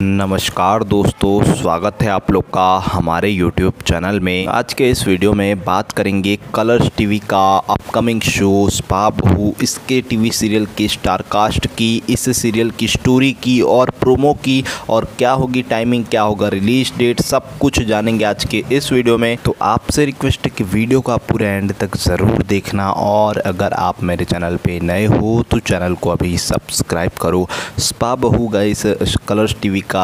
नमस्कार दोस्तों, स्वागत है आप लोग का हमारे YouTube चैनल में। आज के इस वीडियो में बात करेंगे कलर्स टीवी का अपकमिंग शो स्पा बहू इसके टीवी सीरियल की स्टारकास्ट की, इस सीरियल की स्टोरी की और प्रोमो की और क्या होगी टाइमिंग क्या होगा रिलीज़ डेट सब कुछ जानेंगे आज के इस वीडियो में। तो आपसे रिक्वेस्ट है कि वीडियो का पूरे एंड तक ज़रूर देखना और अगर आप मेरे चैनल पर नए हो तो चैनल को अभी सब्सक्राइब करो। स्पा बहू गाइस कलर्स टीवी का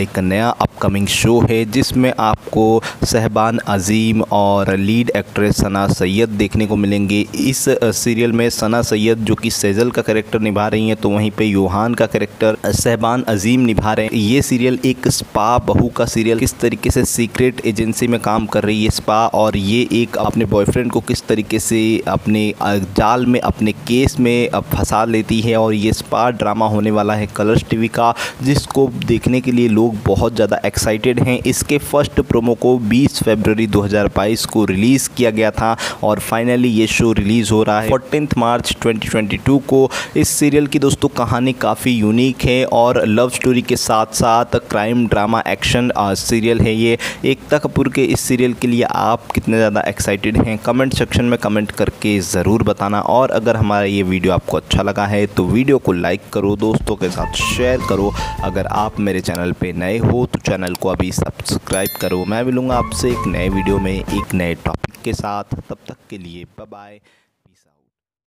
एक नया अपकमिंग शो है, जिसमें आपको सहबान अजीम और लीड एक्ट्रेस सना सैयद देखने को मिलेंगे। इस सीरियल में सना सैयद, जो कि सेजल का करेक्टर निभा रही हैं तो वहीं पे योहान का करेक्टर सहबान अजीम निभा रहे हैं। ये सीरियल एक स्पा बहू का सीरियल किस तरीके से सीक्रेट एजेंसी में काम कर रही है स्पा और ये एक अपने बॉयफ्रेंड को किस तरीके से अपने जाल में, अपने केस में फंसा लेती है, और ये स्पा ड्रामा होने वाला है कलर्स टीवी का, जिसको देखने के लिए लोग बहुत ज़्यादा एक्साइटेड हैं। इसके फ़र्स्ट प्रोमो को 20 फरवरी 2022 को रिलीज़ किया गया था और फाइनली ये शो रिलीज़ हो रहा है। फोर्टीन मार्च 2022 को इस सीरियल की दोस्तों कहानी काफ़ी यूनिक है और लव स्टोरी के साथ साथ क्राइम ड्रामा एक्शन सीरियल है ये। एकता कपूर के इस सीरियल के लिए आप कितने ज़्यादा एक्साइटेड हैं? कमेंट सेक्शन में कमेंट करके ज़रूर बताना और अगर हमारा ये वीडियो आपको अच्छा लगा है तो वीडियो को लाइक करो, दोस्तों के साथ शेयर करो। अगर आप मेरे चैनल पे नए हो तो चैनल को अभी सब्सक्राइब करो। मैं मिलूँगा आपसे एक नए वीडियो में एक नए टॉपिक के साथ। तब तक के लिए बाय